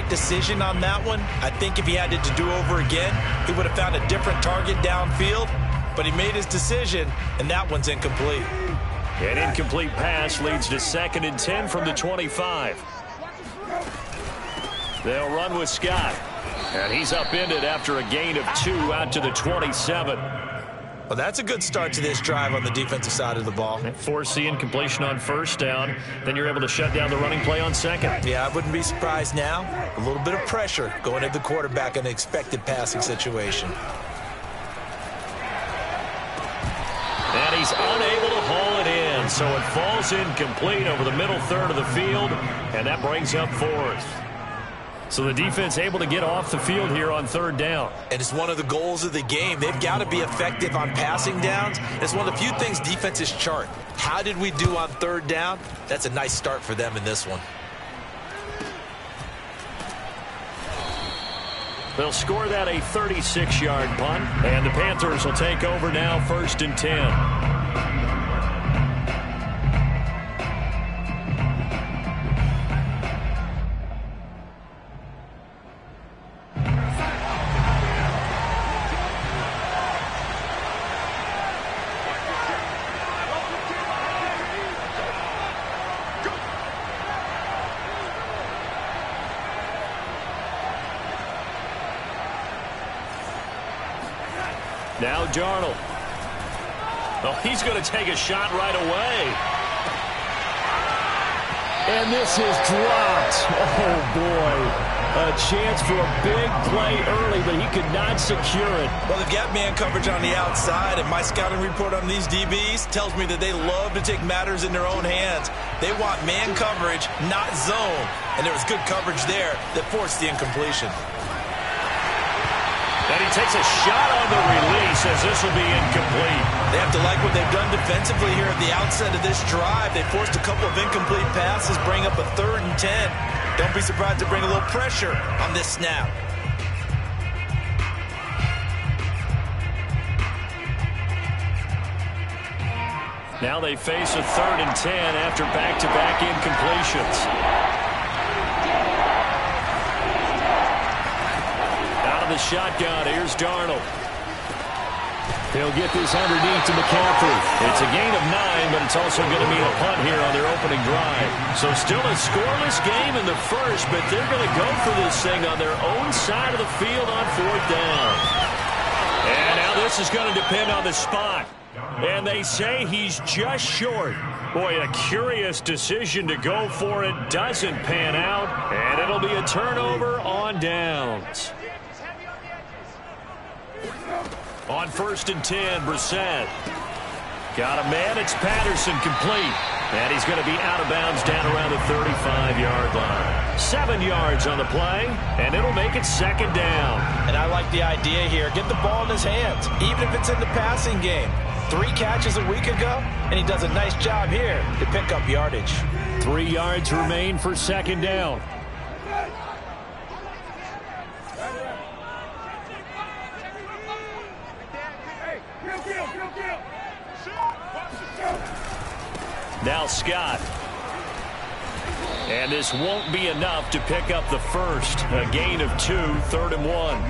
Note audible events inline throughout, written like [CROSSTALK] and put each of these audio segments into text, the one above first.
right decision on that one. I think if he had it to do over again, he would have found a different target downfield. But he made his decision, and that one's incomplete. An incomplete pass leads to second and 10 from the 25. They'll run with Scott. And he's upended after a gain of two out to the 27. Well, that's a good start to this drive on the defensive side of the ball. Force the completion on first down. Then you're able to shut down the running play on second. Yeah, I wouldn't be surprised now. A little bit of pressure going at the quarterback in an expected passing situation. And he's unable to haul it in, so it falls incomplete over the middle third of the field, and that brings up fourth. So the defense able to get off the field here on third down. And it's one of the goals of the game. They've got to be effective on passing downs. It's one of the few things defenses chart. How did we do on third down? That's a nice start for them in this one. They'll score that a 36-yard punt, and the Panthers will take over now first and 10. Now Darnold. Oh, he's going to take a shot right away. And this is dropped. Oh, boy. A chance for a big play early, but he could not secure it. Well, they've got man coverage on the outside, and my scouting report on these DBs tells me that they love to take matters in their own hands. They want man coverage, not zone. And there was good coverage there that forced the incompletion. Takes a shot on the release as this will be incomplete. They have to like what they've done defensively here at the outset of this drive. They forced a couple of incomplete passes, bring up a third and ten. Don't be surprised to bring a little pressure on this snap. Now they face a third and ten after back-to-back -back incompletions. Out of the shotgun, here's Darnold. He'll get this underneath to McCaffrey. It's a gain of nine, but it's also going to be a punt here on their opening drive. So still a scoreless game in the first, but they're going to go for this thing on their own side of the field on fourth down. And now this is going to depend on the spot. And they say he's just short. Boy, a curious decision to go for it doesn't pan out, and it'll be a turnover on downs. On first and 10, Brissett. Got a man, it's Patterson complete. And he's going to be out of bounds down around the 35-yard line. Seven yards on the play, and it'll make it second down. And I like the idea here. Get the ball in his hands, even if it's in the passing game. Three catches a week ago, and he does a nice job here to pick up yardage. Three yards remain for second down. Now Scott. And this won't be enough to pick up the first. A gain of two, third and one.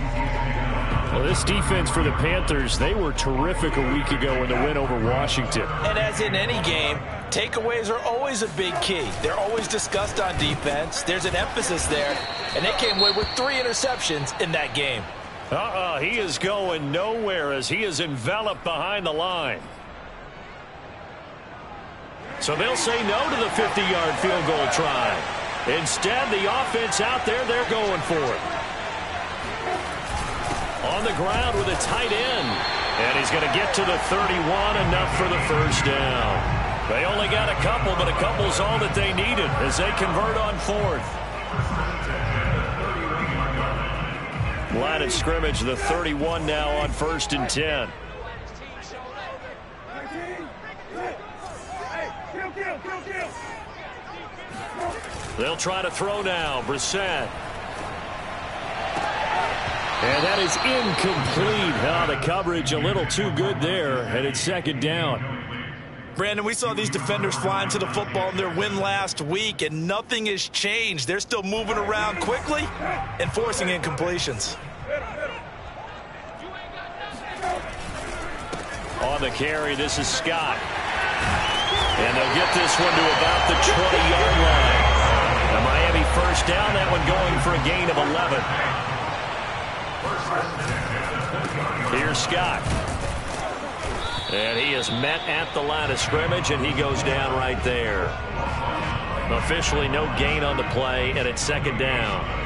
Well, this defense for the Panthers, they were terrific a week ago in the win over Washington. And as in any game, takeaways are always a big key. They're always discussed on defense. There's an emphasis there, and they came away with three interceptions in that game. Uh-uh, he is going nowhere as he is enveloped behind the line. So they'll say no to the 50-yard field goal try. Instead, the offense out there, they're going for it. On the ground with a tight end. And he's going to get to the 31, enough for the first down. They only got a couple, but a couple's all that they needed as they convert on fourth. Line of scrimmage, the 31 now on first and 10. They'll try to throw now. Brissett. And that is incomplete. Oh, the coverage a little too good there, and it's second down. Brandon, we saw these defenders flying to the football in their win last week, and nothing has changed. They're still moving around quickly and forcing incompletions. On the carry, this is Scott. And they'll get this one to about the 20-yard line. First down, that one going for a gain of 11. Here's Scott. And he is met at the line of scrimmage, and he goes down right there. Officially no gain on the play, and it's second down.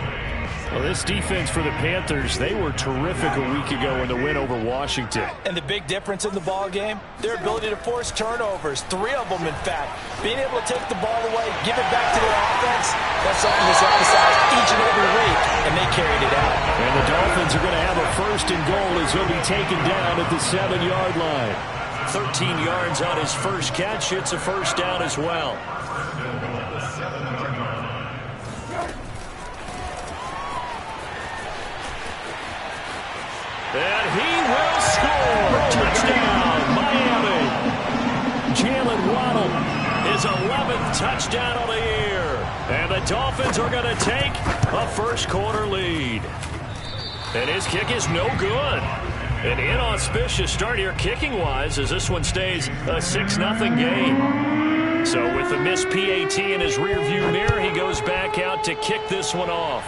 Well, this defense for the Panthers, they were terrific a week ago in the win over Washington. And the big difference in the ball game, their ability to force turnovers, three of them in fact. Being able to take the ball away, give it back to their offense, that's something that's emphasized each and every week, and they carried it out. And the Dolphins are going to have a first and goal as he'll be taken down at the seven-yard line. 13 yards on his first catch. It's a first down as well. And he will score. Oh, touchdown, Miami. Jaylen Waddle, his 11th touchdown of the year. And the Dolphins are going to take a first quarter lead. And his kick is no good. An inauspicious start here kicking-wise as this one stays a 6-0 game. So with the missed PAT in his rearview mirror, he goes back out to kick this one off.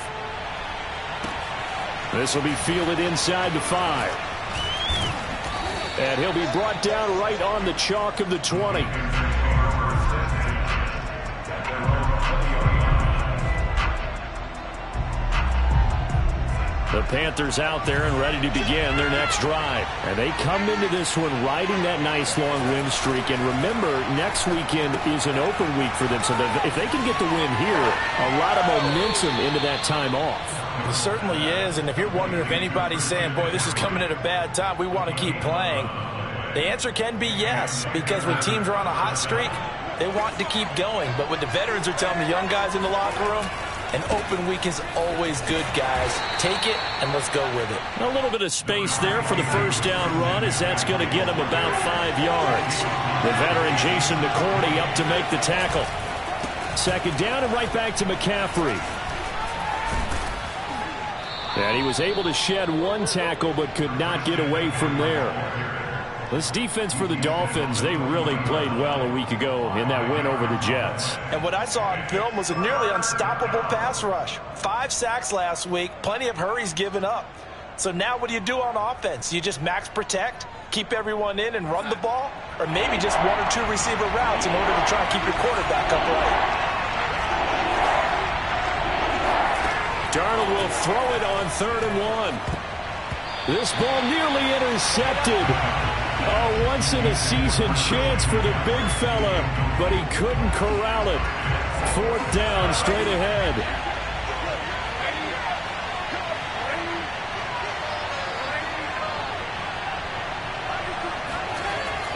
This will be fielded inside the five. And he'll be brought down right on the chalk of the 20. The Panthers out there and ready to begin their next drive. And they come into this one riding that nice long win streak. And remember, next weekend is an open week for them. So if they can get the win here, a lot of momentum into that time off. It certainly is. And if you're wondering if anybody's saying, boy, this is coming at a bad time, we want to keep playing, the answer can be yes. Because when teams are on a hot streak, they want to keep going. But what the veterans are telling the young guys in the locker room, an open week is always good, guys. Take it, and let's go with it. A little bit of space there for the first down run as that's going to get him about five yards. The veteran Jason McCourty up to make the tackle. Second down and right back to McCaffrey. And he was able to shed one tackle but could not get away from there. This defense for the Dolphins, they really played well a week ago in that win over the Jets. And what I saw on film was a nearly unstoppable pass rush. Five sacks last week, plenty of hurries given up. So now what do you do on offense? You just max protect, keep everyone in and run the ball? Or maybe just one or two receiver routes in order to try and keep your quarterback upright? Darnold will throw it on third and one. This ball nearly intercepted. Oh, a once-in-a-season chance for the big fella, but he couldn't corral it. Fourth down, straight ahead.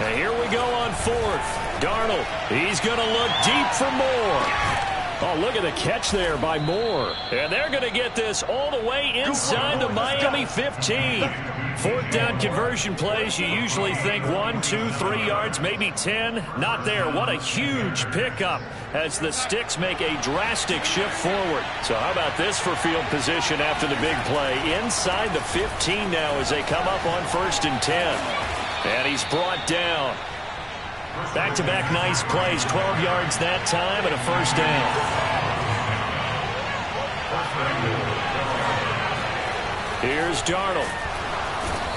And here we go on fourth. Darnold, he's going to look deep for more. Oh, look at the catch there by Moore. And they're going to get this all the way inside the Miami 15. Fourth down conversion plays, you usually think one, two, three yards, maybe 10. Not there. What a huge pickup as the sticks make a drastic shift forward. So how about this for field position after the big play? Inside the 15 now as they come up on first and 10. And he's brought down. Back-to-back -back nice plays, 12 yards that time and a first down. Here's Darnold.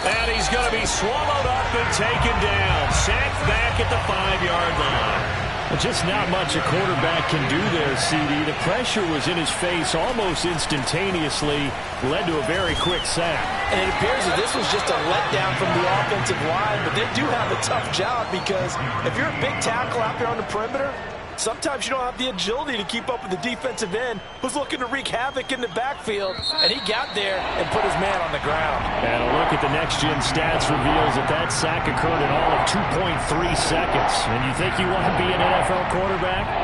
And he's going to be swallowed up and taken down. Sacked back at the five-yard line. Just not much a quarterback can do there, CD. The pressure was in his face almost instantaneously, led to a very quick sack. And it appears that this was just a letdown from the offensive line, but they do have a tough job because if you're a big tackle out there on the perimeter, Sometimes you don't have the agility to keep up with the defensive end who's looking to wreak havoc in the backfield, and he got there and put his man on the ground. And a look at the next-gen stats reveals that that sack occurred in all of 2.3 seconds. And you think you want to be an NFL quarterback?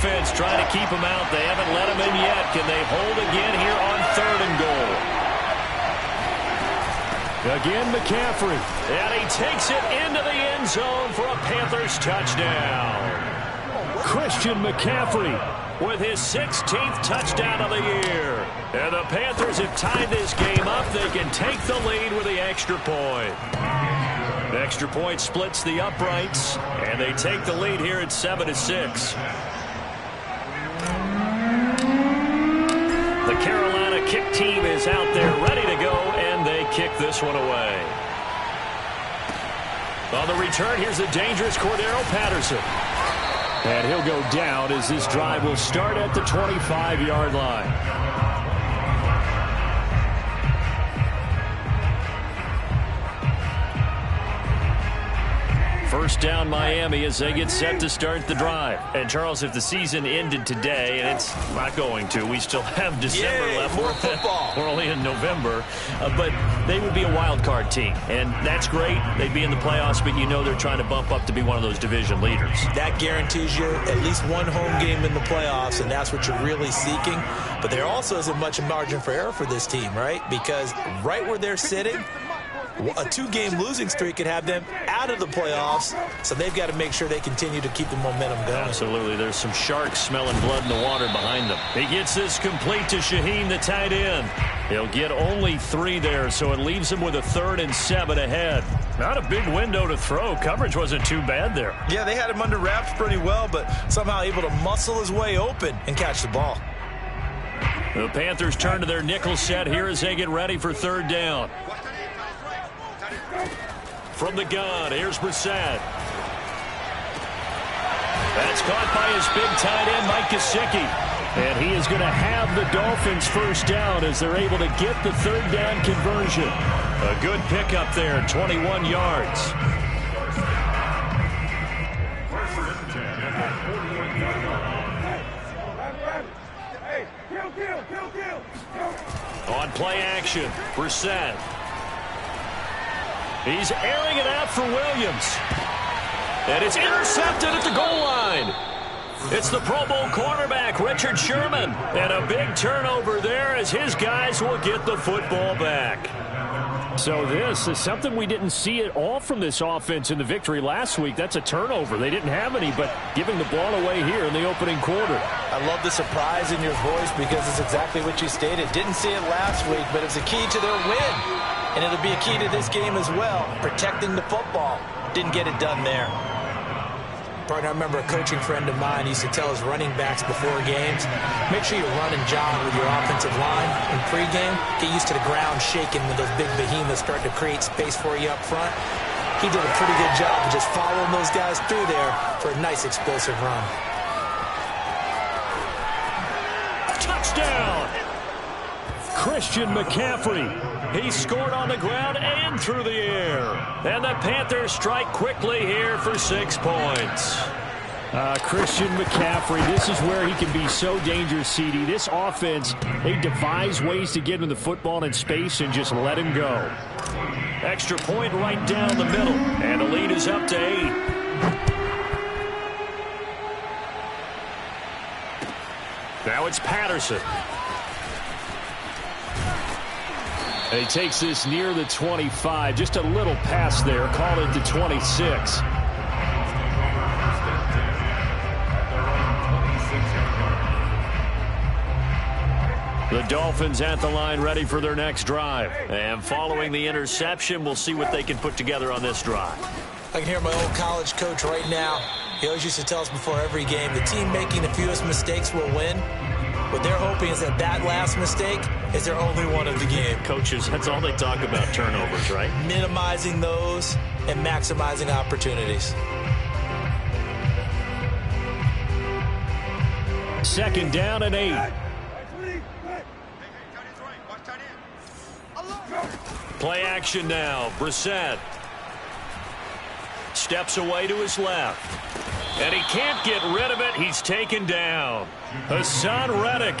Defense trying to keep him out. They haven't let him in yet. Can they hold again here on third and goal? Again, McCaffrey. And he takes it into the end zone for a Panthers touchdown. Christian McCaffrey with his 16th touchdown of the year. And the Panthers have tied this game up. They can take the lead with the extra point. The extra point splits the uprights, and they take the lead here at 7 to 6. Carolina kick team is out there ready to go, and they kick this one away. On the return, here's the dangerous Cordarrelle Patterson. And he'll go down as this drive will start at the 25-yard line. Down Miami as they get set to start the drive. And Charles, if the season ended today, and it's not going to, we still have December Yay, left. More football. [LAUGHS] We're only in November. Uh, but they would be a wild card team. And that's great. They'd be in the playoffs, but you know they're trying to bump up to be one of those division leaders. That guarantees you at least one home game in the playoffs, and that's what you're really seeking. But there also isn't much margin for error for this team, right? Because right where they're sitting, a two-game losing streak could have them out of the playoffs, so they've got to make sure they continue to keep the momentum going. Absolutely. There's some sharks smelling blood in the water behind them. He gets this complete to Shaheen, the tight end. He'll get only three there, so it leaves him with a third and seven ahead. Not a big window to throw. Coverage wasn't too bad there. Yeah, they had him under wraps pretty well, but somehow able to muscle his way open and catch the ball. The Panthers turn to their nickel set here as they get ready for third down. From the gun, here's Brissett. That's caught by his big tight end, Mike Gesicki. And he is going to have the Dolphins first down as they're able to get the third down conversion. A good pickup there, 21 yards. On play action, Brissett. He's airing it out for Williams. And it's intercepted at the goal line. It's the Pro Bowl cornerback, Richard Sherman. And a big turnover there as his guys will get the football back. So this is something we didn't see at all from this offense in the victory last week. That's a turnover. They didn't have any, but giving the ball away here in the opening quarter. I love the surprise in your voice because it's exactly what you stated. Didn't see it last week, but it's a key to their win. And it'll be a key to this game as well, protecting the football. Didn't get it done there. Partner, I remember a coaching friend of mine used to tell his running backs before games, make sure you run and jog with your offensive line in pregame. Get used to the ground shaking when those big behemoths start to create space for you up front. He did a pretty good job of just following those guys through there for a nice explosive run. Touchdown! Christian McCaffrey. He scored on the ground and through the air. And the Panthers strike quickly here for six points. Uh, Christian McCaffrey, this is where he can be so dangerous, CD. This offense, they devise ways to get him the football in space and just let him go. Extra point right down the middle. And the lead is up to eight. Now it's Patterson. And he takes this near the 25. Just a little pass there. Call it the 26. The Dolphins at the line ready for their next drive. And following the interception, we'll see what they can put together on this drive. I can hear my old college coach right now. He always used to tell us before every game, the team making the fewest mistakes will win. What they're hoping is that that last mistake is their only one of the game. Coaches, that's all they talk about, turnovers, right? Minimizing those and maximizing opportunities. Second down and eight. Play action now. Brissett steps away to his left. And he can't get rid of it. He's taken down. Haason Reddick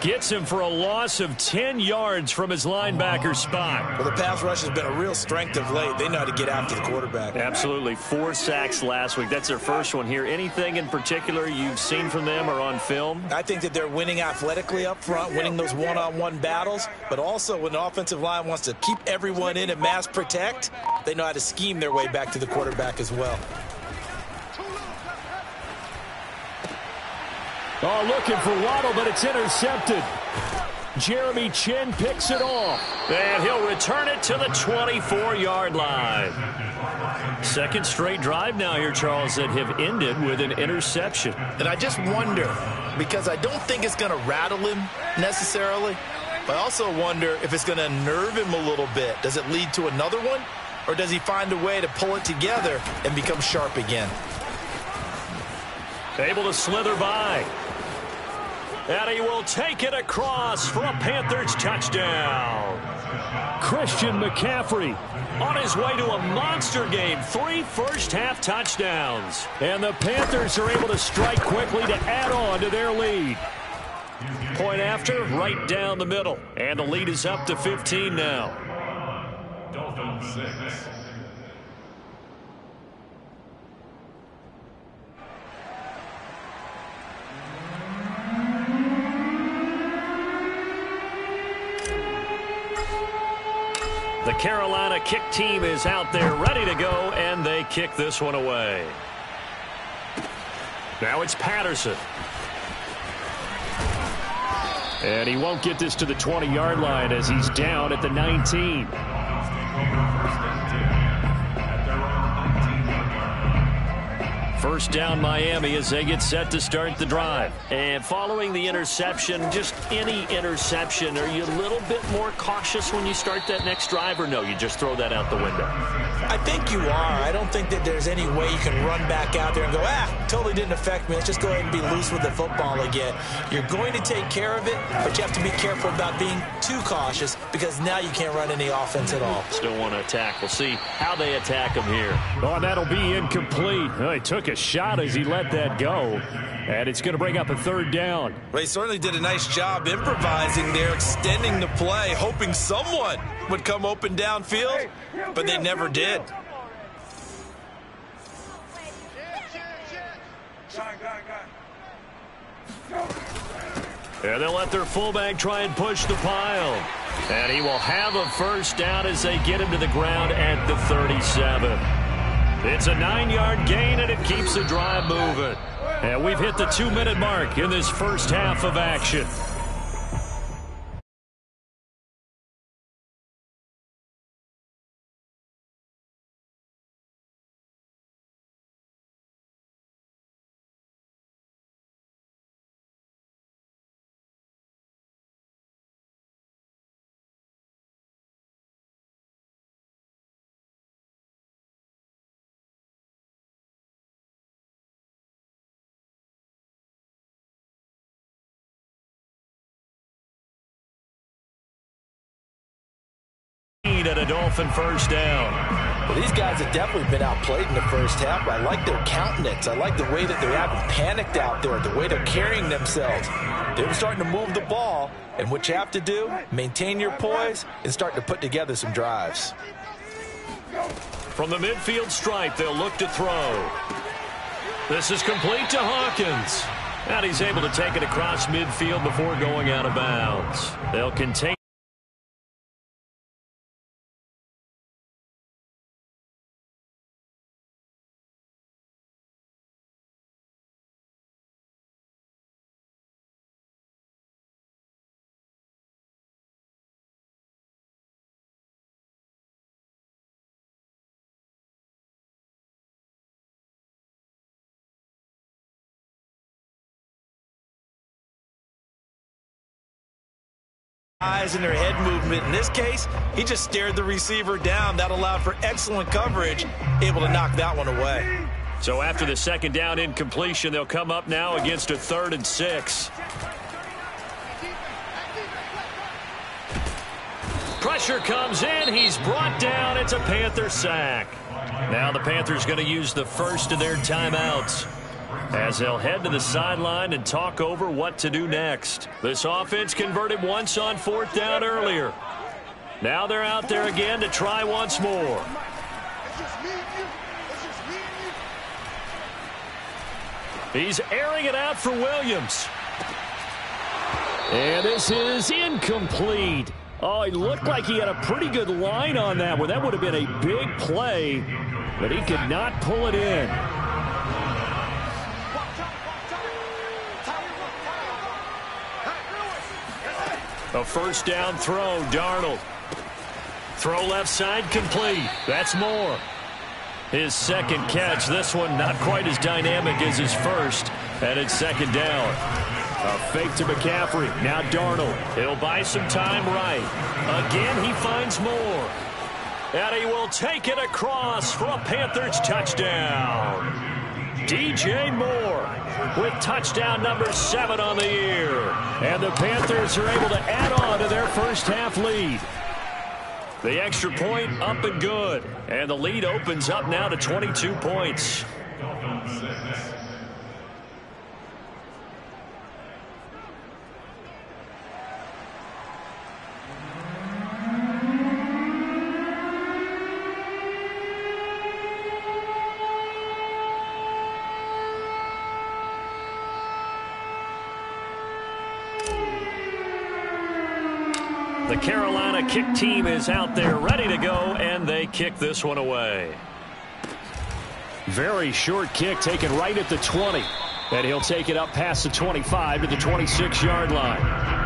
gets him for a loss of 10 yards from his linebacker spot. Well, the pass rush has been a real strength of late. They know how to get after the quarterback. Absolutely. Four sacks last week. That's their first one here. Anything in particular you've seen from them or on film? I think that they're winning athletically up front, winning those one-on-one -on -one battles, but also when the offensive line wants to keep everyone in and max protect, they know how to scheme their way back to the quarterback as well. Oh, looking for Waddle, but it's intercepted. Jeremy Chinn picks it off. And he'll return it to the 24-yard line. Second straight drive now here, Charles, that have ended with an interception. And I just wonder, because I don't think it's going to rattle him necessarily, but I also wonder if it's going to nerve him a little bit. Does it lead to another one? Or does he find a way to pull it together and become sharp again? Able to slither by. And he will take it across for a Panthers touchdown. Christian McCaffrey on his way to a monster game. Three first-half touchdowns. And the Panthers are able to strike quickly to add on to their lead. Point after, right down the middle. And the lead is up to 15 now. Dolphins 6. Carolina kick team is out there ready to go, and they kick this one away. Now it's Patterson. And he won't get this to the 20-yard line as he's down at the 19. First down Miami as they get set to start the drive. And following the interception, just any interception, are you a little bit more cautious when you start that next drive or no? You just throw that out the window? I think you are. I don't think that there's any way you can run back out there and go, ah, totally didn't affect me. Let's just go ahead and be loose with the football again. You're going to take care of it, but you have to be careful about being too cautious because now you can't run any offense at all. Still want to attack. We'll see how they attack them here. Oh, that'll be incomplete. Oh, he took a shot as he let that go. And it's going to bring up a third down. He certainly did a nice job improvising there, extending the play, hoping someone would come open downfield, but they never did. And they'll let their fullback try and push the pile. And he will have a first down as they get him to the ground at the 37. It's a nine-yard gain, and it keeps the drive moving. And we've hit the two-minute mark in this first half of action. At a Dolphin first down. Well, these guys have definitely been outplayed in the first half, I like their countenance. I like the way that they haven't panicked out there, the way they're carrying themselves. They're starting to move the ball, and what you have to do, maintain your poise and start to put together some drives. From the midfield stripe, they'll look to throw. This is complete to Hawkins. And he's able to take it across midfield before going out of bounds. They'll contain eyes and their head movement. In this case, he just stared the receiver down. That allowed for excellent coverage, able to knock that one away. So after the second down incompletion, they'll come up now against a third and six. Pressure comes in. He's brought down. It's a Panther sack. Now the Panthers going to use the first of their timeouts. As they'll head to the sideline and talk over what to do next. This offense converted once on fourth down earlier. Now they're out there again to try once more. He's airing it out for Williams. And this is incomplete. Oh, he looked like he had a pretty good line on that one. That would have been a big play, but he could not pull it in. A first down throw, Darnold. Throw left side complete. That's Moore. His second catch. This one not quite as dynamic as his first. And it's second down. A fake to McCaffrey. Now Darnold. He'll buy some time right. Again, he finds Moore. And he will take it across for a Panthers touchdown. DJ Moore with touchdown number seven on the year. And the Panthers are able to add on to their first half lead. The extra point up and good. And the lead opens up now to 22 points. The Team is out there ready to go, and they kick this one away. Very short kick taken right at the 20. And he'll take it up past the 25 to the 26-yard line.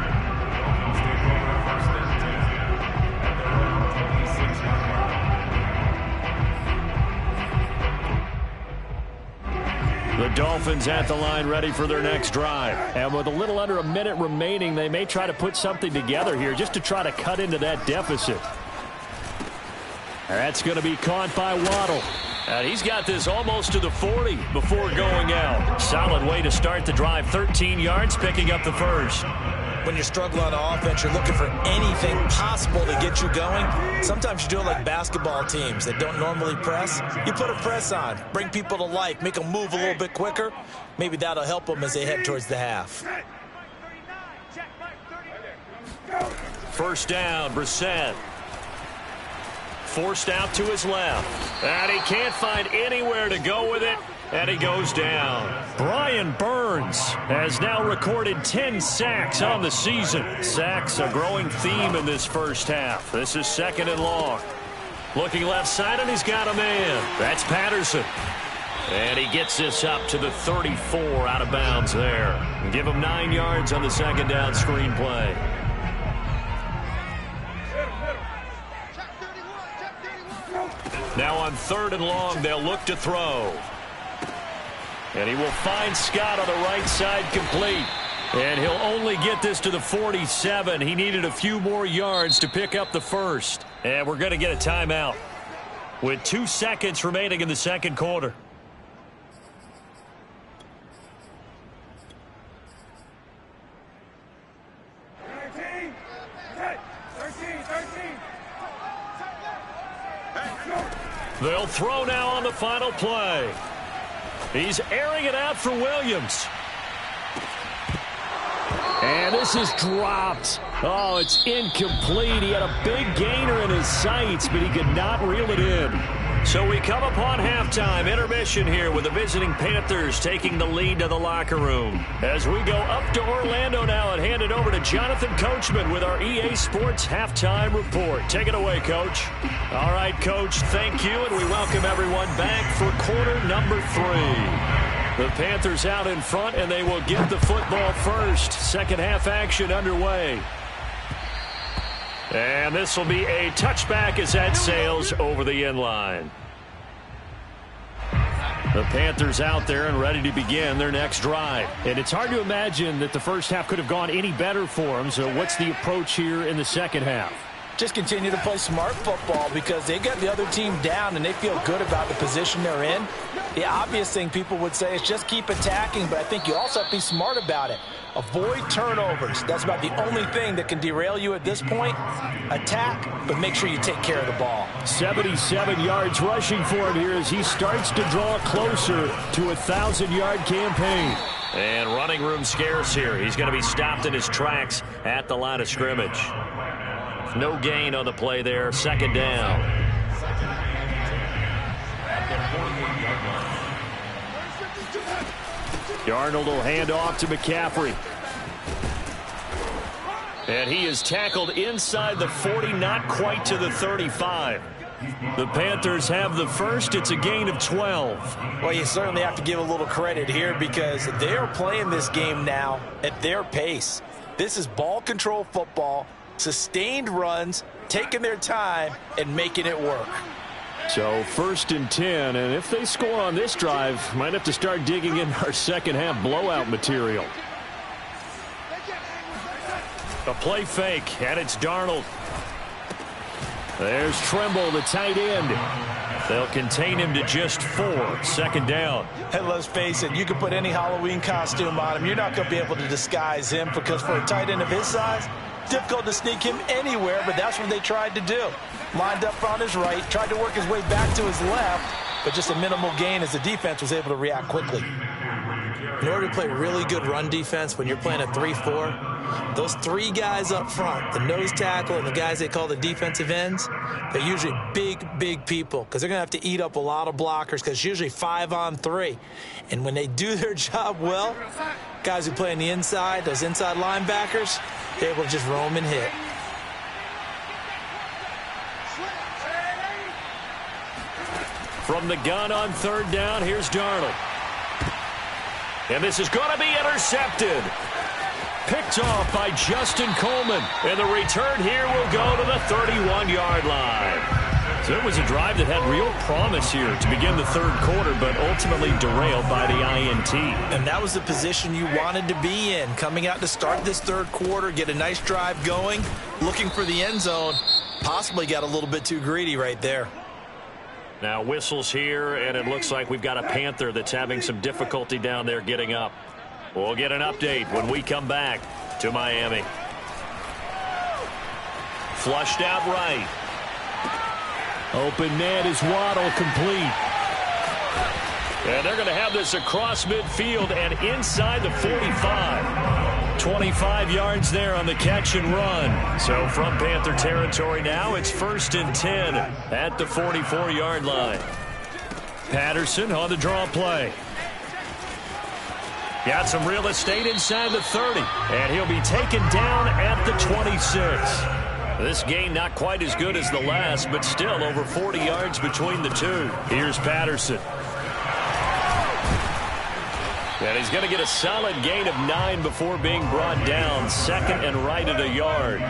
Dolphins at the line ready for their next drive. And with a little under a minute remaining, they may try to put something together here just to try to cut into that deficit. That's going to be caught by Waddle. And he's got this almost to the 40 before going out. Solid way to start the drive. 13 yards, picking up the first when you're struggling on offense, you're looking for anything possible to get you going. Sometimes you do it like basketball teams that don't normally press. You put a press on, bring people to life, make them move a little bit quicker. Maybe that'll help them as they head towards the half. First down, Brissett. Forced out to his left. And he can't find anywhere to go with it. And he goes down. Brian Burns has now recorded 10 sacks on the season. Sacks a growing theme in this first half. This is second and long. Looking left side, and he's got a man. That's Patterson. And he gets this up to the 34 out of bounds there. Give him nine yards on the second down screen play. Now on third and long, they'll look to throw. And he will find Scott on the right side complete. And he'll only get this to the 47. He needed a few more yards to pick up the first. And we're going to get a timeout with two seconds remaining in the second quarter. They'll throw now on the final play. He's airing it out for Williams. And this is dropped. Oh, it's incomplete. He had a big gainer in his sights, but he could not reel it in. So we come upon halftime intermission here with the visiting Panthers taking the lead to the locker room. As we go up to Orlando now and hand it over to Jonathan Coachman with our EA Sports halftime report. Take it away, Coach. All right, Coach, thank you, and we welcome everyone back for quarter number three. The Panthers out in front, and they will get the football first. Second half action underway. And this will be a touchback as that sails over the end line. The Panthers out there and ready to begin their next drive. And it's hard to imagine that the first half could have gone any better for them. So what's the approach here in the second half? Just continue to play smart football because they got the other team down and they feel good about the position they're in. The obvious thing people would say is just keep attacking, but I think you also have to be smart about it. Avoid turnovers. That's about the only thing that can derail you at this point. Attack, but make sure you take care of the ball. 77 yards rushing for him here as he starts to draw closer to a 1,000-yard campaign. And running room scarce here. He's going to be stopped in his tracks at the line of scrimmage. No gain on the play there. Second down. Darnold will hand off to McCaffrey. And he is tackled inside the 40, not quite to the 35. The Panthers have the first. It's a gain of 12. Well, you certainly have to give a little credit here because they are playing this game now at their pace. This is ball control football, sustained runs, taking their time, and making it work. So first and 10, and if they score on this drive, might have to start digging in our second half blowout material. A play fake, and it's Darnold. There's Tremble, the tight end. They'll contain him to just four. Second down. And let's face it, you can put any Halloween costume on him. You're not going to be able to disguise him because for a tight end of his size, difficult to sneak him anywhere, but that's what they tried to do. Lined up on his right, tried to work his way back to his left, but just a minimal gain as the defense was able to react quickly. In order to play really good run defense when you're playing a 3-4, those three guys up front, the nose tackle and the guys they call the defensive ends, they're usually big, big people because they're going to have to eat up a lot of blockers because it's usually five on three. And when they do [LAUGHS] their job well, guys who play on the inside, those inside linebackers, they're able to just roam and hit. From the gun on third down, here's Darnold. And this is going to be intercepted. Picked off by Justin Coleman. And the return here will go to the 31-yard line. So it was a drive that had real promise here to begin the third quarter, but ultimately derailed by the INT. And that was the position you wanted to be in, coming out to start this third quarter, get a nice drive going, looking for the end zone. Possibly got a little bit too greedy right there. Now whistles here, and it looks like we've got a Panther that's having some difficulty down there getting up. We'll get an update when we come back to Miami. Flushed out right. Open net is Waddle complete. And they're going to have this across midfield and inside the 45. 25 yards there on the catch and run. So from Panther territory now, it's first and 10 at the 44-yard line. Patterson on the draw play. Got some real estate inside the 30, and he'll be taken down at the 26. This gain not quite as good as the last, but still over 40 yards between the two. Here's Patterson. And he's going to get a solid gain of nine before being brought down. Second and right at a yard.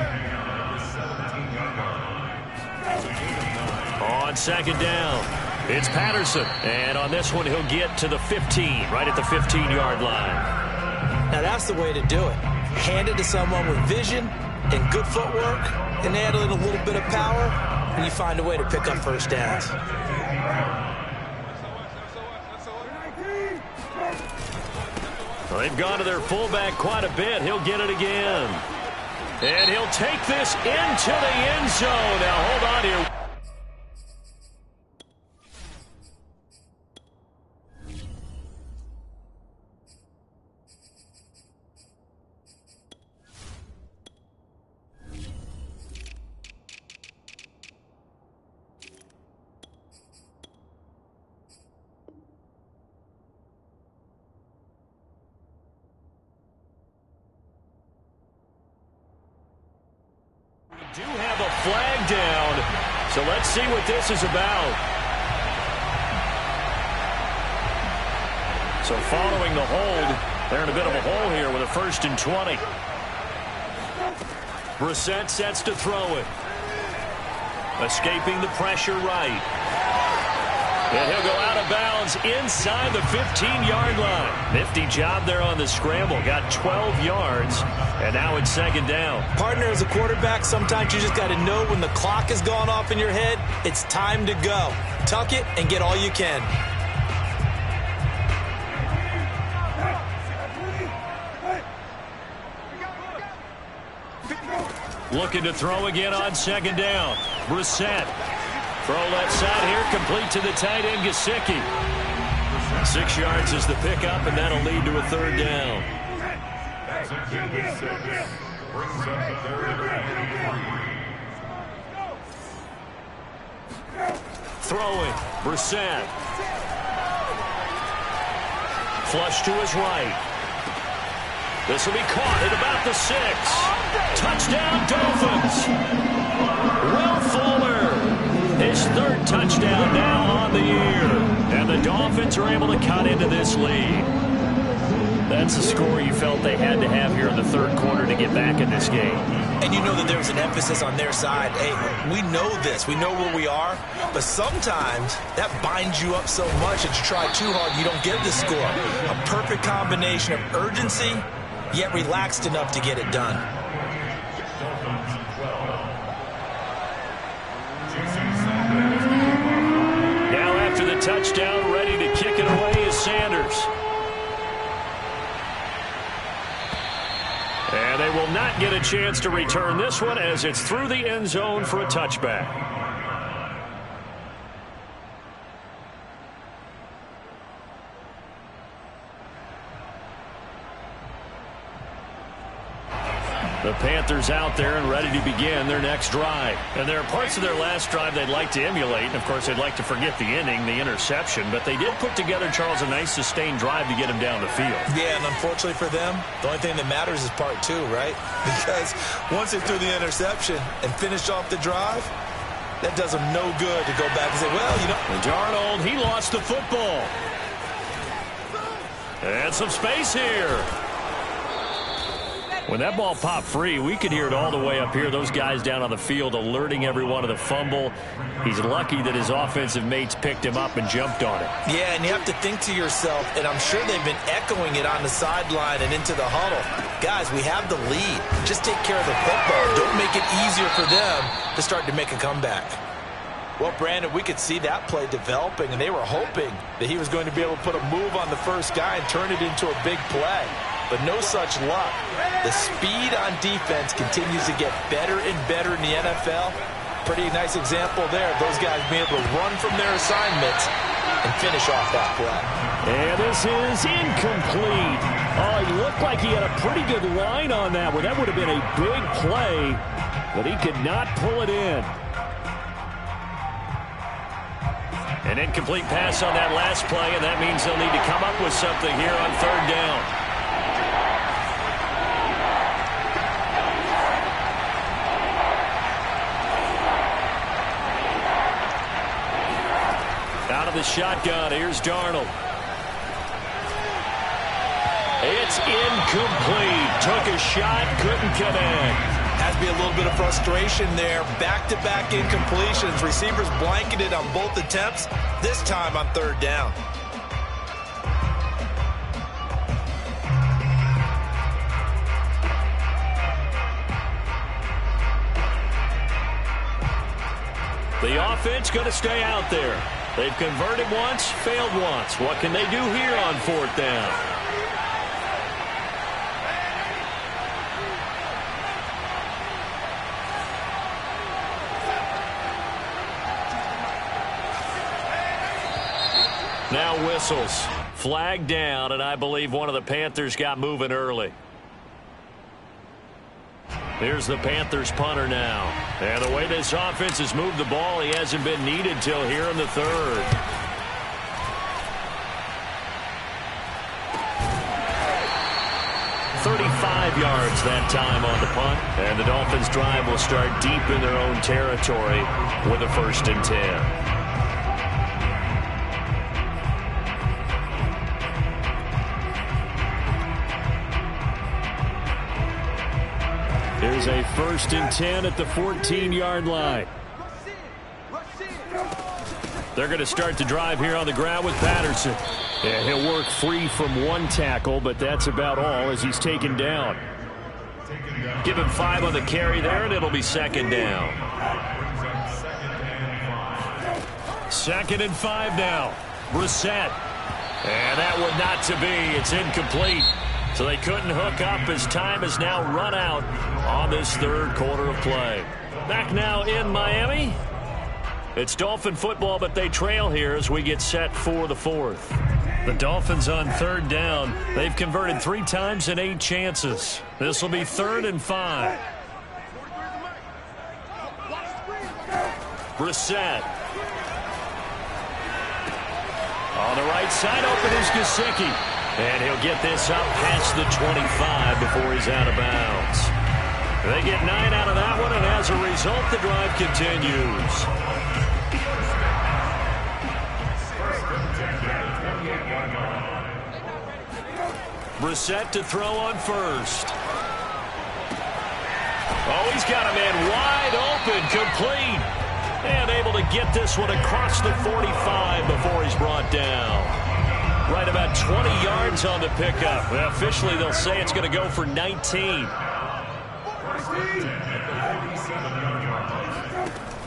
On second down, it's Patterson. And on this one, he'll get to the 15, right at the 15-yard line. Now, that's the way to do it. Hand it to someone with vision and good footwork, and add in a little bit of power, and you find a way to pick up first downs. They've gone to their fullback quite a bit. He'll get it again. And he'll take this into the end zone. Now, hold on here. do have a flag down. So let's see what this is about. So following the hold, they're in a bit of a hole here with a first and 20. Brissett sets to throw it. Escaping the pressure right. And he'll go out of bounds inside the 15-yard line. Nifty job there on the scramble. Got 12 yards, and now it's second down. Partner, as a quarterback, sometimes you just got to know when the clock has gone off in your head, it's time to go. Tuck it and get all you can. Looking to throw again on second down. Brissett. Throw left side here, complete to the tight end, Gesicki. Six yards is the pickup, and that'll lead to a third down. Throwing, Brissett. Flush to his right. This will be caught at about the six. Touchdown, Dolphins. Will Fuller, his third touchdown now on the year. And the Dolphins are able to cut into this lead. That's the score you felt they had to have here in the third quarter to get back in this game. And you know that there was an emphasis on their side. Hey, we know this. We know where we are. But sometimes that binds you up so much that you try too hard you don't get the score. A perfect combination of urgency, yet relaxed enough to get it done. Now after the touchdown, ready to kick it away is Sanders. And they will not get a chance to return this one as it's through the end zone for a touchback. The Panthers out there and ready to begin their next drive. And there are parts of their last drive they'd like to emulate. And, of course, they'd like to forget the inning, the interception. But they did put together, Charles, a nice sustained drive to get him down the field. Yeah, and unfortunately for them, the only thing that matters is part two, right? [LAUGHS] Because once they threw the interception and finished off the drive, that does them no good to go back and say, well, you know. And Darnold, he lost the football. And some space here. When that ball popped free, we could hear it all the way up here. Those guys down on the field alerting everyone of the fumble. He's lucky that his offensive mates picked him up and jumped on it. Yeah, and you have to think to yourself, and I'm sure they've been echoing it on the sideline and into the huddle. Guys, we have the lead. Just take care of the football. Don't make it easier for them to start to make a comeback. Well, Brandon, we could see that play developing, and they were hoping that he was going to be able to put a move on the first guy and turn it into a big play but no such luck. The speed on defense continues to get better and better in the NFL. Pretty nice example there of those guys being able to run from their assignments and finish off that play. And this is incomplete. Oh, he looked like he had a pretty good line on that one. That would have been a big play, but he could not pull it in. An incomplete pass on that last play, and that means they'll need to come up with something here on third down. The shotgun. Here's Darnold. It's incomplete. Took a shot, couldn't connect. Has to be a little bit of frustration there. Back-to-back -back incompletions. Receivers blanketed on both attempts, this time on third down. The offense going to stay out there. They've converted once, failed once. What can they do here on fourth down? Now whistles. Flag down, and I believe one of the Panthers got moving early. Here's the Panthers punter now. And the way this offense has moved the ball, he hasn't been needed till here in the third. Thirty-five yards that time on the punt. And the Dolphins drive will start deep in their own territory with a first and ten. Here's a first and 10 at the 14-yard line. They're going to start the drive here on the ground with Patterson. Yeah, he'll work free from one tackle, but that's about all as he's taken down. Give him five on the carry there, and it'll be second down. Second and five now. Brissett. And that one not to be. It's incomplete. So they couldn't hook up as time has now run out on this third quarter of play. Back now in Miami. It's Dolphin football, but they trail here as we get set for the fourth. The Dolphins on third down. They've converted three times in eight chances. This will be third and five. Brissett. On the right side, open is Gesicki. And he'll get this up past the 25 before he's out of bounds. They get nine out of that one, and as a result, the drive continues. Brissett to throw on first. Oh, he's got a man wide open, complete. And able to get this one across the 45 before he's brought down. Right about 20 yards on the pickup. Well, officially, they'll say it's going to go for 19.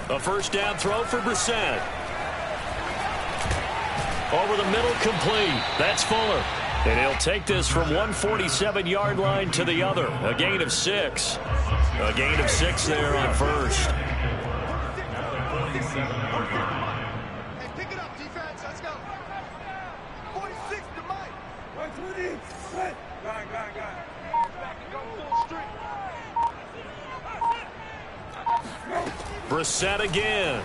A first down throw for Brissett. Over the middle, complete. That's Fuller. And he'll take this from 147-yard line to the other. A gain of six. A gain of six there on first. Brissett again.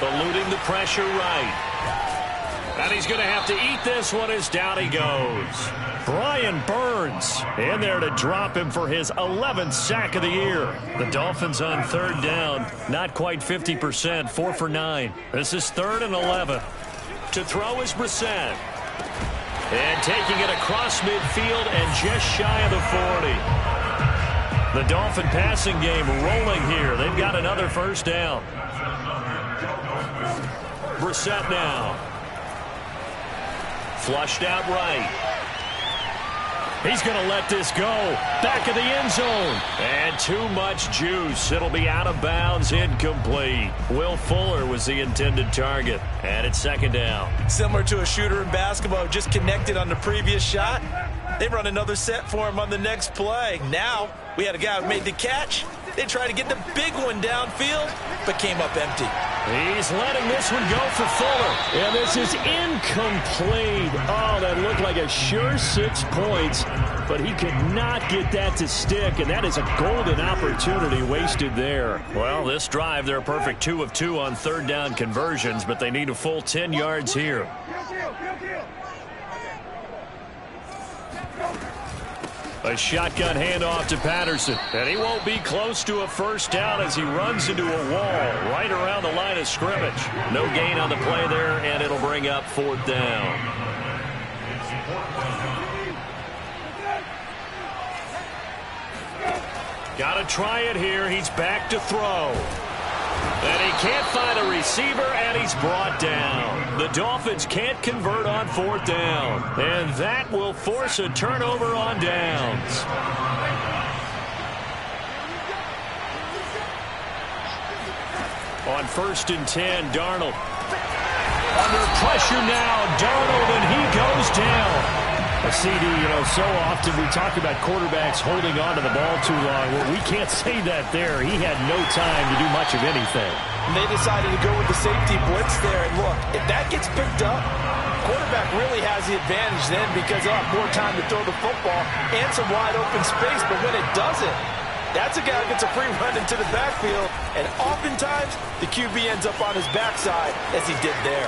Eluding the pressure right. And he's going to have to eat this one as down he goes. Brian Burns in there to drop him for his 11th sack of the year. The Dolphins on third down, not quite 50%, four for nine. This is third and 11. To throw is Brissett. And taking it across midfield and just shy of the 40. The Dolphin passing game rolling here. They've got another first down. Brissett now. Flushed out right. He's going to let this go. Back of the end zone. And too much juice. It'll be out of bounds, incomplete. Will Fuller was the intended target. And it's second down. Similar to a shooter in basketball, just connected on the previous shot. They run another set for him on the next play. Now, we had a guy who made the catch. They tried to get the big one downfield, but came up empty. He's letting this one go for Fuller. And this is incomplete. Oh, that looked like a sure six points, but he could not get that to stick, and that is a golden opportunity wasted there. Well, this drive, they're a perfect two of two on third down conversions, but they need a full 10 yards here. A shotgun handoff to Patterson. And he won't be close to a first down as he runs into a wall right around the line of scrimmage. No gain on the play there, and it'll bring up fourth down. Got to try it here. He's back to throw. And he can't find a receiver, and he's brought down. The Dolphins can't convert on fourth down. And that will force a turnover on downs. On first and ten, Darnold. Under pressure now, Darnold, and he goes down. A CD, you know, so often we talk about quarterbacks holding on to the ball too long. Well, we can't [LAUGHS] say that there. He had no time to do much of anything. And they decided to go with the safety blitz there. And look, if that gets picked up, quarterback really has the advantage then because they'll have more time to throw the football and some wide open space. But when it doesn't, that's a guy who gets a free run into the backfield. And oftentimes, the QB ends up on his backside as he did there.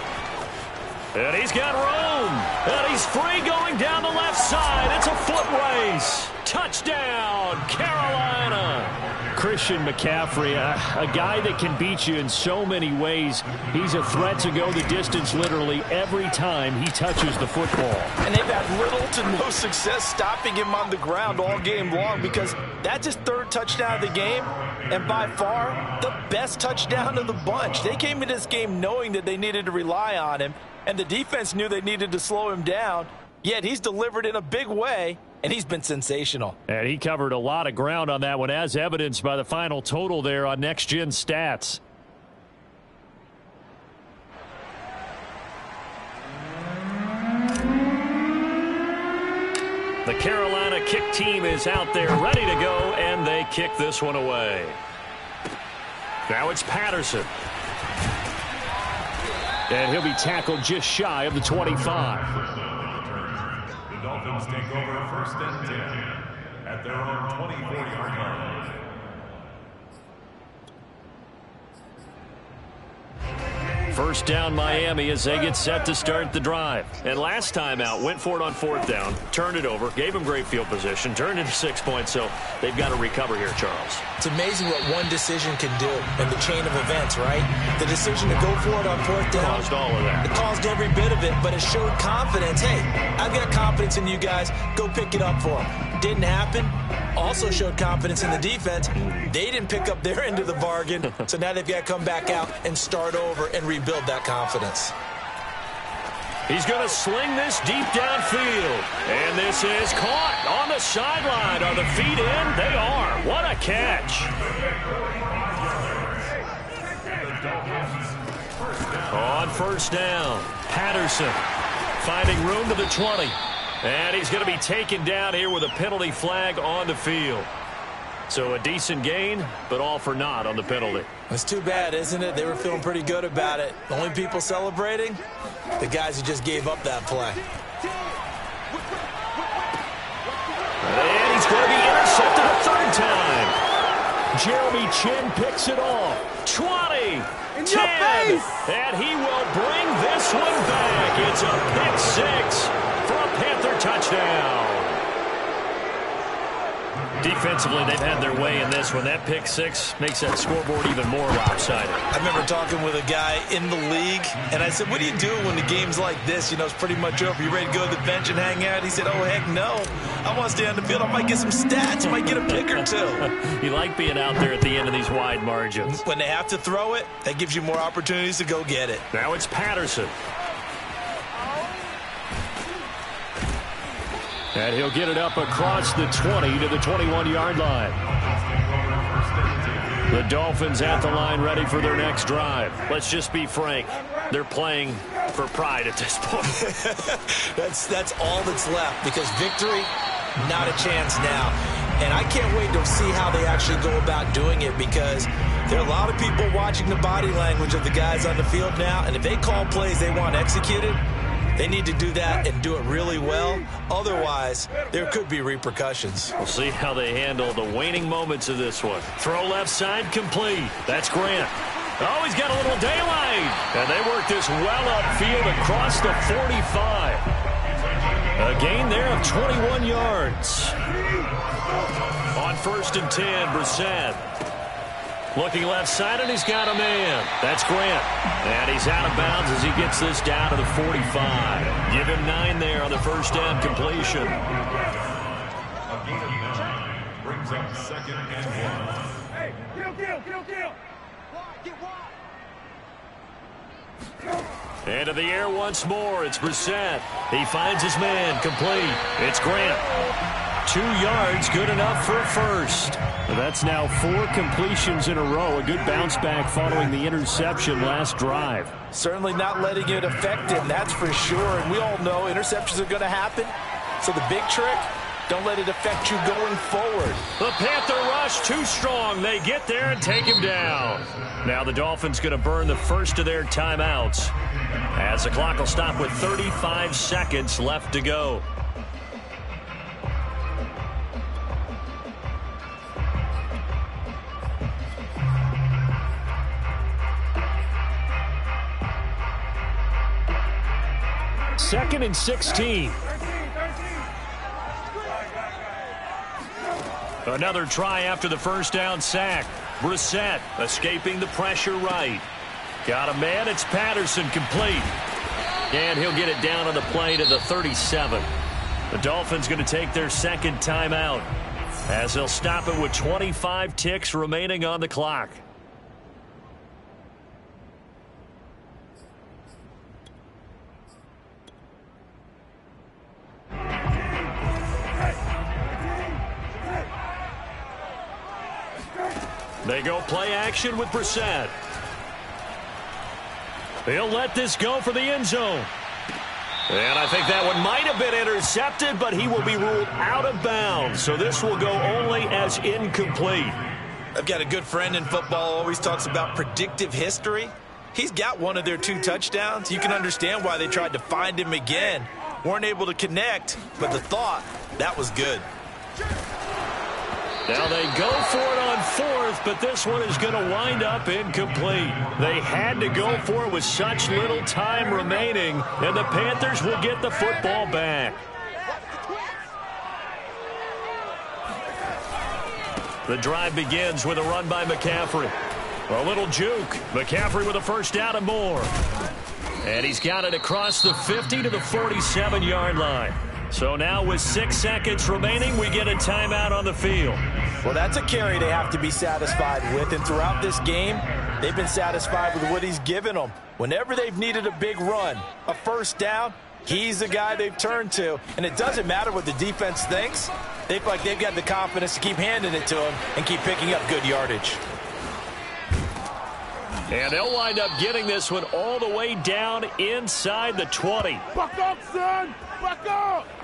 And he's got room. And he's free going down the left side. It's a foot race. Touchdown, Carolina. Christian McCaffrey, a, a, guy that can beat you in so many ways. He's a threat to go the distance literally every time he touches the football. And they've had little to no success stopping him on the ground all game long because that's his third touchdown of the game. And by far, the best touchdown of the bunch. They came into this game knowing that they needed to rely on him. And the defense knew they needed to slow him down, yet he's delivered in a big way, and he's been sensational. And he covered a lot of ground on that one, as evidenced by the final total there on Next Gen Stats. The Carolina kick team is out there ready to go, and they kick this one away. Now it's Patterson. And he'll be tackled just shy of the 25. The Dolphins take over first and 10 at their own 24-yard line. First down Miami as they get set to start the drive. And last time out, went for it on fourth down, turned it over, gave them great field position, turned into six points, so they've got to recover here, Charles. It's amazing what one decision can do and the chain of events, right? The decision to go for it on fourth down. Caused all of that. It caused every bit of it, but it showed confidence. Hey, I've got confidence in you guys. Go pick it up for them. Didn't happen. Also showed confidence in the defense. They didn't pick up their end of the bargain, [LAUGHS] so now they've got to come back out and start over and rebuild that confidence. He's going to sling this deep downfield. And this is caught on the sideline. Are the feet in? They are. What a catch. On first down, Patterson finding room to the 20. And he's going to be taken down here with a penalty flag on the field. So a decent gain, but all for naught on the penalty. It's too bad, isn't it? They were feeling pretty good about it. The only people celebrating? The guys who just gave up that play. And he's going to be intercepted a third time. Jeremy Chinn picks it off. 20, 10, and he will bring this one back. It's a pick six for a Panther touchdown. Defensively, they've had their way in this one. That pick six makes that scoreboard even more lopsided. I remember talking with a guy in the league, and I said, what do you do when the game's like this? You know, it's pretty much over. You ready to go to the bench and hang out? He said, oh, heck no. I want to stay on the field. I might get some stats. I might get a pick or two. [LAUGHS] you like being out there at the end of these wide margins. When they have to throw it, that gives you more opportunities to go get it. Now it's Patterson. And he'll get it up across the 20 to the 21-yard line. The Dolphins at the line ready for their next drive. Let's just be frank. They're playing for pride at this point. [LAUGHS] that's, that's all that's left because victory, not a chance now. And I can't wait to see how they actually go about doing it because there are a lot of people watching the body language of the guys on the field now. And if they call plays they want executed, they need to do that and do it really well. Otherwise, there could be repercussions. We'll see how they handle the waning moments of this one. Throw left side complete. That's Grant. Oh, he's got a little daylight. And they work this well upfield across the 45. A gain there of 21 yards. On first and 10, Brissett. Looking left side, and he's got a man. That's Grant. And he's out of bounds as he gets this down to the 45. Give him nine there on the first down completion. Brings up second and one. Hey, kill, kill, kill, kill. Get wide. Into the air once more. It's Brissett. He finds his man. Complete. It's Grant. Two yards, good enough for a first. That's now four completions in a row. A good bounce back following the interception last drive. Certainly not letting it affect him, that's for sure. And we all know interceptions are going to happen. So the big trick, don't let it affect you going forward. The Panther rush too strong. They get there and take him down. Now the Dolphins going to burn the first of their timeouts as the clock will stop with 35 seconds left to go. Second and 16. Another try after the first down sack. Brissett escaping the pressure right. Got a man. It's Patterson complete. And he'll get it down on the play to the 37. The Dolphins going to take their second timeout as they'll stop it with 25 ticks remaining on the clock. They go play action with Brissett. He'll let this go for the end zone. And I think that one might have been intercepted, but he will be ruled out of bounds. So this will go only as incomplete. I've got a good friend in football, always talks about predictive history. He's got one of their two touchdowns. You can understand why they tried to find him again. Weren't able to connect, but the thought, that was good. Now they go for it on fourth, but this one is going to wind up incomplete. They had to go for it with such little time remaining, and the Panthers will get the football back. The drive begins with a run by McCaffrey. A little juke. McCaffrey with a first down and more. And he's got it across the 50 to the 47-yard line. So now with six seconds remaining, we get a timeout on the field. Well, that's a carry they have to be satisfied with. And throughout this game, they've been satisfied with what he's given them. Whenever they've needed a big run, a first down, he's the guy they've turned to. And it doesn't matter what the defense thinks. They feel like they've got the confidence to keep handing it to him and keep picking up good yardage. And they'll wind up getting this one all the way down inside the 20. Back up, son! Back up!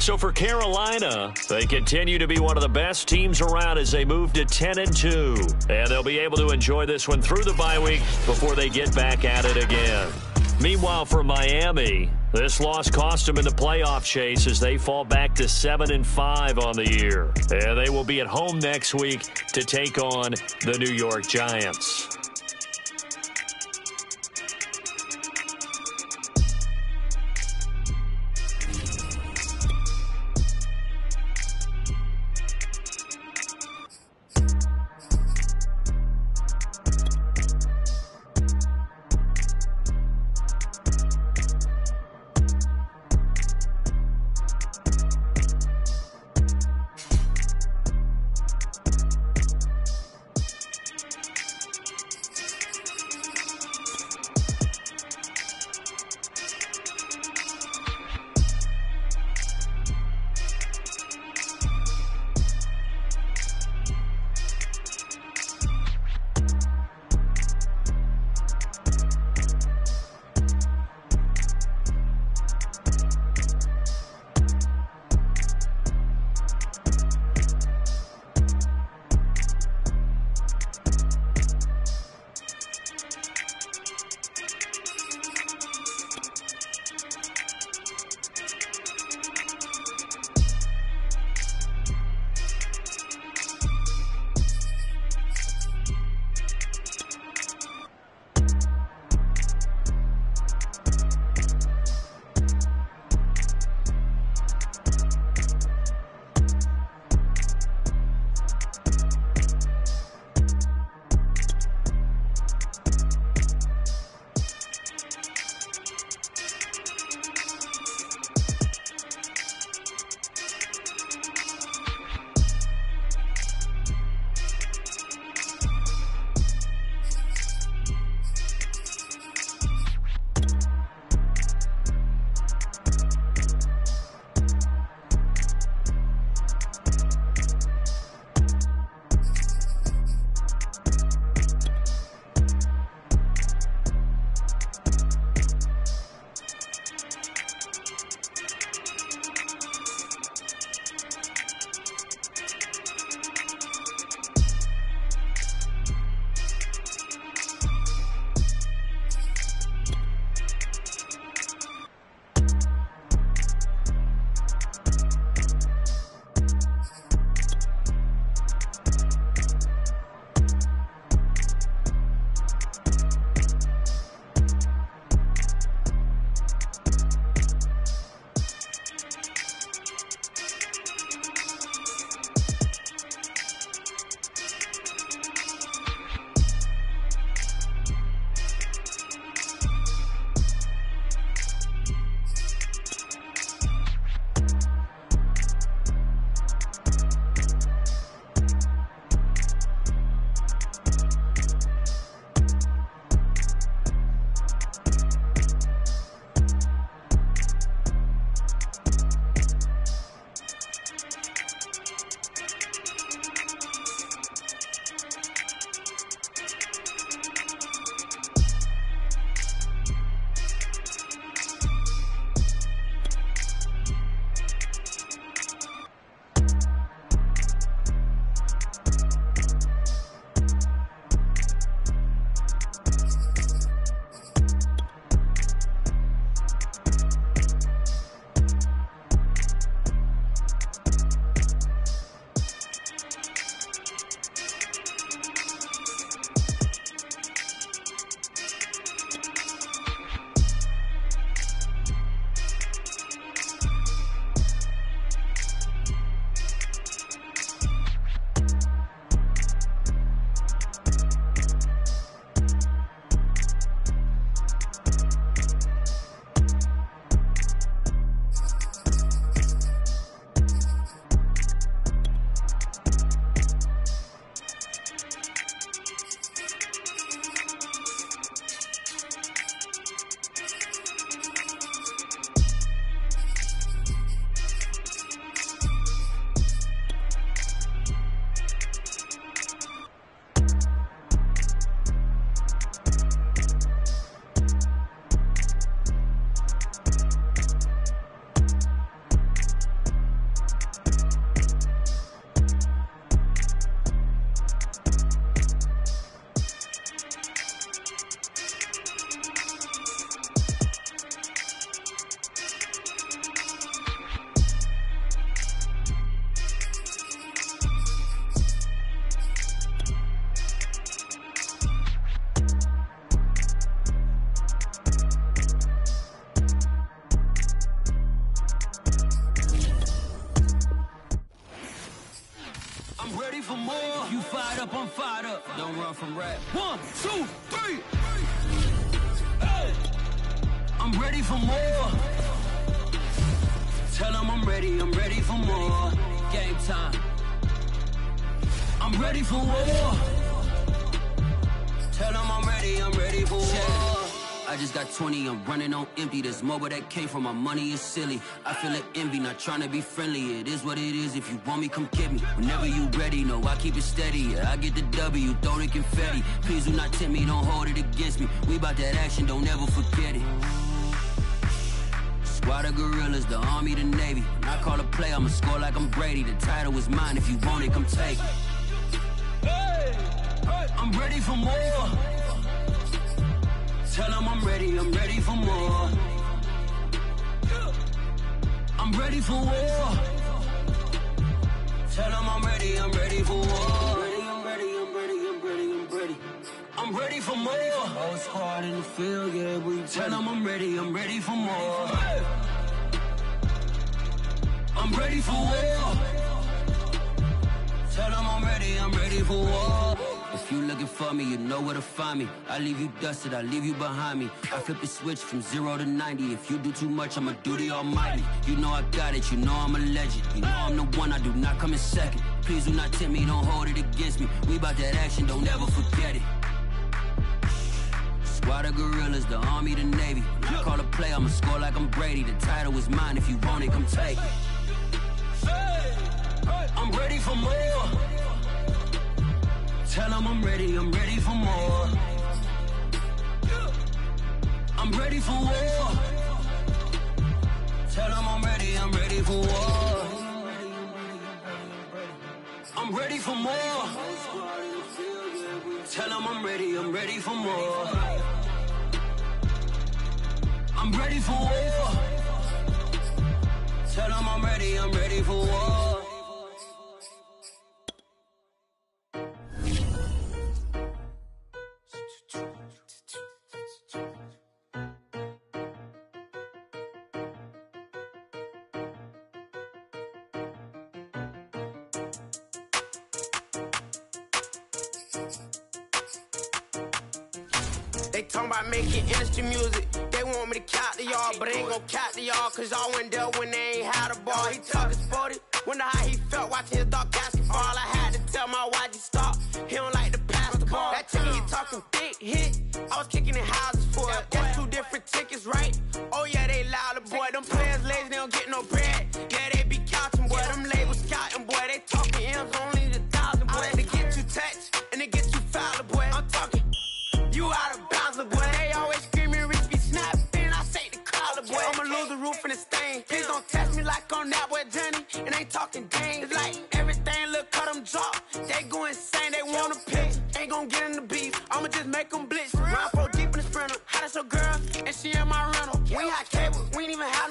So for Carolina, they continue to be one of the best teams around as they move to 10 and 2. And they'll be able to enjoy this one through the bye week before they get back at it again. Meanwhile, for Miami, this loss cost them in the playoff chase as they fall back to 7 and 5 on the year. And they will be at home next week to take on the New York Giants. 20, I'm running on empty. This mobile that came from my money is silly. I feel it envy, not trying to be friendly. It is what it is. If you want me, come get me. Whenever you ready, no, I keep it steady. Yeah, I get the W, throw the confetti. Please do not tempt me, don't hold it against me. We about that action, don't ever forget it. Squad of gorillas, the army, the navy. When I call a play, I'ma score like I'm Brady. The title is mine. If you want it, come take it. I'm ready for more. Tell them I'm ready, I'm ready for more. I'm ready for war. Tell them I'm ready, I'm ready for war. I'm ready, I'm ready, I'm ready, I'm ready. I'm ready for more. Oh, Whole squad in the field, yeah, we Tell them I'm ready, I'm ready for more. I'm ready for war. Tell them I'm ready, I'm ready for war. If you looking for me, you know where to find me. I leave you dusted, I leave you behind me. I flip the switch from zero to 90. If you do too much, I'ma do the almighty. You know I got it, you know I'm a legend. You know I'm the one, I do not come in second. Please do not tempt me, don't hold it against me. We about that action, don't ever forget it. Squad of gorillas, the army, the navy. When I call a play, I'ma score like I'm Brady. The title is mine, if you want it, come take it. I'm ready for more. Tell them I'm ready, I'm ready for more. I'm ready for war. Tell them I'm ready, I'm ready for war. I'm ready for more. Tell them I'm ready, I'm ready for more. I'm ready for war. Tell them I'm ready, I'm ready for war. They talking about making industry music. They want me to count to y'all, but ain't gon' count to y'all, cause y'all went there when they ain't had a ball. He talking sporty. Wonder how he felt watching his dog basketball. I had to tell my why'd stop. He don't like to pass the ball. That chicken he talking thick hit. I was kicking in houses for it. That's two different tickets, right? Oh yeah, they louder,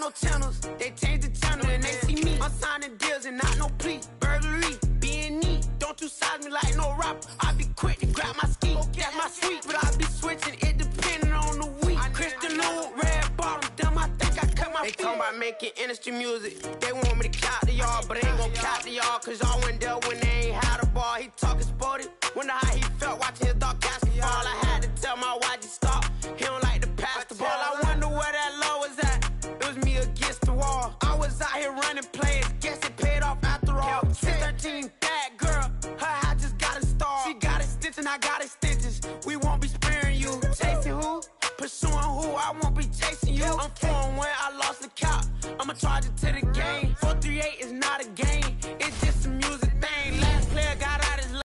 no channels. They change the channel and they see me. I'm signing deals and not no plea. Burglary, being neat. Don't you size me like no rapper. I be quick to grab my ski. That's my sweet, but I be switching it depending on the week. Christian Lou, red bottom, damn, I think I cut my They talking about making industry music. They want me to count to y'all, but ain't gon' count to y'all, cause y'all went there when they ain't had a ball. He talking sporty. Wonder how he out here running plays. Guess it paid off after all. 613, that girl. Her hat just got a star. She got extension, I got extensions. We won't be sparing you. Chasing who? Pursuing who? I won't be chasing you. I'm 4 when I lost the count. I'ma charge it to the game.